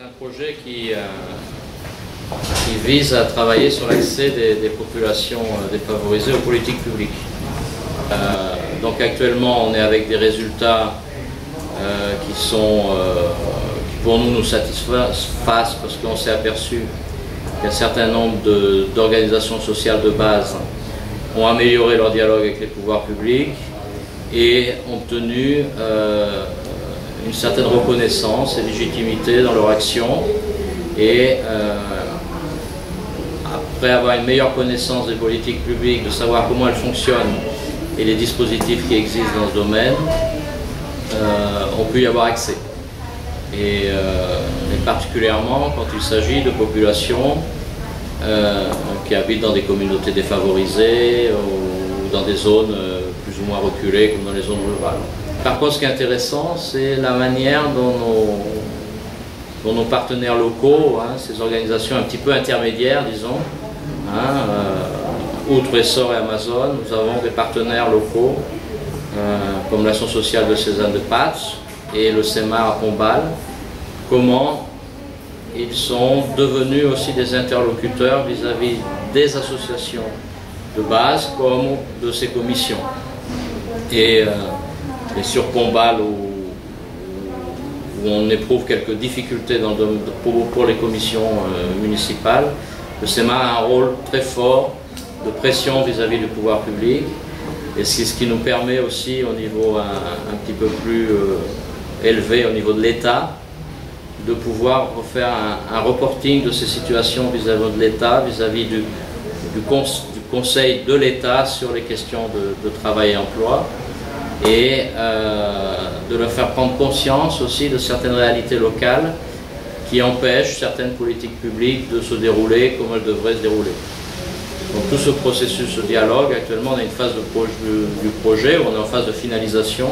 C'est un projet qui, euh, qui, vise à travailler sur l'accès des, populations euh, défavorisées aux politiques publiques. Euh, donc actuellement, on est avec des résultats qui sont, qui pour nous nous satisfassent parce qu'on s'est aperçu qu'un certain nombre d'organisations sociales de base ont amélioré leur dialogue avec les pouvoirs publics et ont obtenu une certaine reconnaissance et légitimité dans leur action et euh, après avoir une meilleure connaissance des politiques publiques, de savoir comment elles fonctionnent et les dispositifs qui existent dans ce domaine, euh, on peut y avoir accès. Et, euh, particulièrement quand il s'agit de populations qui habitent dans des communautés défavorisées ou dans des zones plus ou moins reculées comme dans les zones rurales. Par contre, ce qui est intéressant, c'est la manière dont nos, partenaires locaux, hein, ces organisations un petit peu intermédiaires, disons, hein, euh, outre Essor et Amazon, nous avons des partenaires locaux, euh, comme l'Action sociale de Cézanne de Patch et le CEMAR à Pombal, comment ils sont devenus aussi des interlocuteurs vis-à-vis des associations de base comme de ces commissions. Et, euh, et sur Pombal, où, on éprouve quelques difficultés pour, les commissions euh, municipales, le SEMA a un rôle très fort de pression vis-à-vis du pouvoir public. Et c'est ce qui nous permet aussi, au niveau un, petit peu plus euh, élevé, au niveau de l'État, de pouvoir refaire un, reporting de ces situations vis-à-vis de l'État, vis-à-vis du, Conseil de l'État sur les questions de travail et emploi et euh, de leur faire prendre conscience aussi de certaines réalités locales qui empêchent certaines politiques publiques de se dérouler comme elles devraient se dérouler. Donc tout ce processus, ce dialogue, actuellement on a une phase de du projet, on est en phase de finalisation,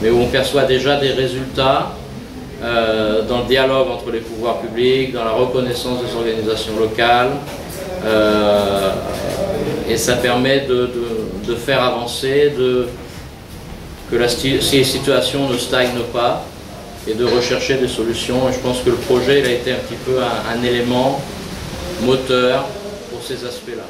mais où on perçoit déjà des résultats euh, dans le dialogue entre les pouvoirs publics, dans la reconnaissance des organisations locales, euh, et ça permet de faire avancer, de, que ces situations ne stagnent pas et de rechercher des solutions. Je pense que le projet a été un petit peu un élément moteur pour ces aspects-là.